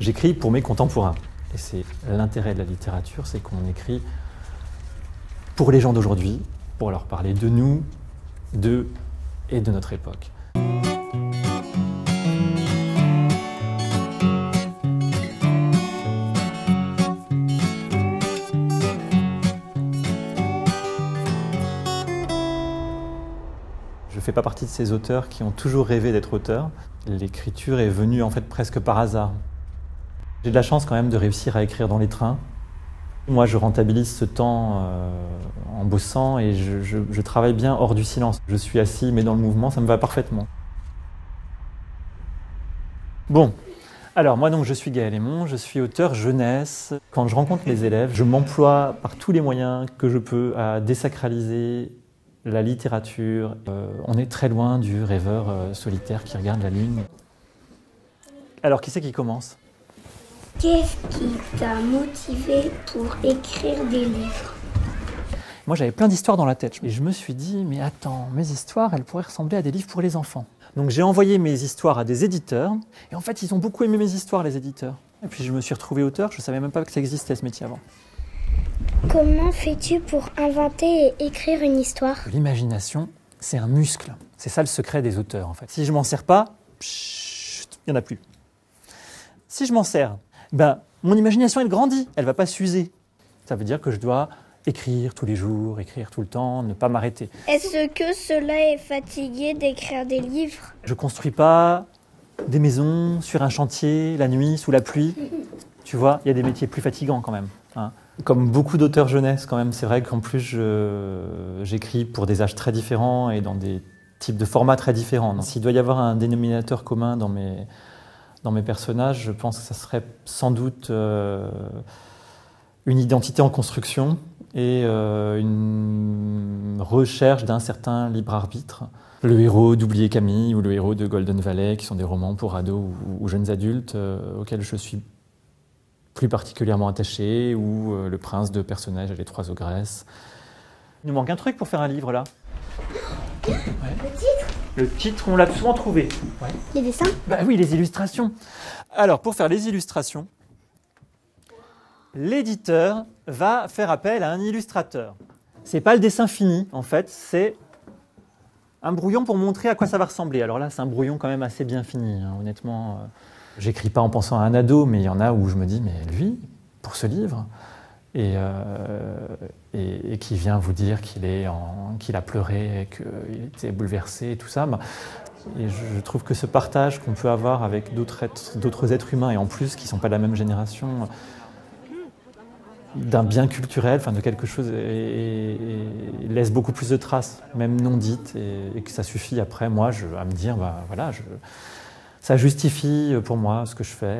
J'écris pour mes contemporains. Et c'est l'intérêt de la littérature, c'est qu'on écrit pour les gens d'aujourd'hui, pour leur parler de nous, d'eux et de notre époque. Je ne fais pas partie de ces auteurs qui ont toujours rêvé d'être auteurs. L'écriture est venue en fait presque par hasard. J'ai de la chance quand même de réussir à écrire dans les trains. Moi, je rentabilise ce temps euh, en bossant et je, travaille bien hors du silence. Je suis assis mais dans le mouvement, ça me va parfaitement. Bon, alors moi donc je suis Gaël Aymon, je suis auteur jeunesse. Quand je rencontre les élèves, je m'emploie par tous les moyens que je peux à désacraliser la littérature. Euh, on est très loin du rêveur euh, solitaire qui regarde la lune. Alors qui c'est qui commence? Qu'est-ce qui t'a motivé pour écrire des livres Moi, j'avais plein d'histoires dans la tête. Et je me suis dit, mais attends, mes histoires, elles pourraient ressembler à des livres pour les enfants. Donc j'ai envoyé mes histoires à des éditeurs. Et en fait, ils ont beaucoup aimé mes histoires, les éditeurs. Et puis je me suis retrouvé auteur. Je ne savais même pas que ça existait, ce métier avant. Comment fais-tu pour inventer et écrire une histoire? L'imagination, c'est un muscle. C'est ça le secret des auteurs, en fait. Si je m'en sers pas, il n'y en a plus. Si je m'en sers, ben, mon imagination, elle grandit, elle va pas s'user. Ça veut dire que je dois écrire tous les jours, écrire tout le temps, ne pas m'arrêter. Est-ce que cela est fatigué d'écrire des livres? Je construis pas des maisons sur un chantier la nuit sous la pluie. Tu vois, il y a des métiers plus fatigants quand même. Hein. Comme beaucoup d'auteurs jeunesse quand même, c'est vrai qu'en plus j'écris pour des âges très différents et dans des types de formats très différents. S'il doit y avoir un dénominateur commun dans mes, dans mes personnages, je pense que ça serait sans doute euh, une identité en construction et euh, une recherche d'un certain libre arbitre. Le héros d'Oublier Camille ou le héros de Golden Valley, qui sont des romans pour ados ou, jeunes adultes euh, auxquels je suis plus particulièrement attaché, ou le prince de personnages à les trois ogresses. Il nous manque un truc pour faire un livre là. Le titre on l'a souvent trouvé. Les dessins? Bah oui, les illustrations. Alors, pour faire les illustrations, l'éditeur va faire appel à un illustrateur. C'est pas le dessin fini, en fait, c'est un brouillon pour montrer à quoi ça va ressembler. Alors là, c'est un brouillon quand même assez bien fini, hein. honnêtement. Euh, j'écris pas en pensant à un ado, mais il y en a où je me dis, mais lui, pour ce livre, euh, et, et, qui vient vous dire qu'il a pleuré, qu'il était bouleversé et tout ça. Bah, et je, trouve que ce partage qu'on peut avoir avec d'autres êtres, êtres, humains, et en plus qui ne sont pas de la même génération, d'un bien culturel, enfin de quelque chose, et, laisse beaucoup plus de traces, même non dites, et, que ça suffit après, moi, à me dire, bah, voilà, ça justifie pour moi ce que je fais.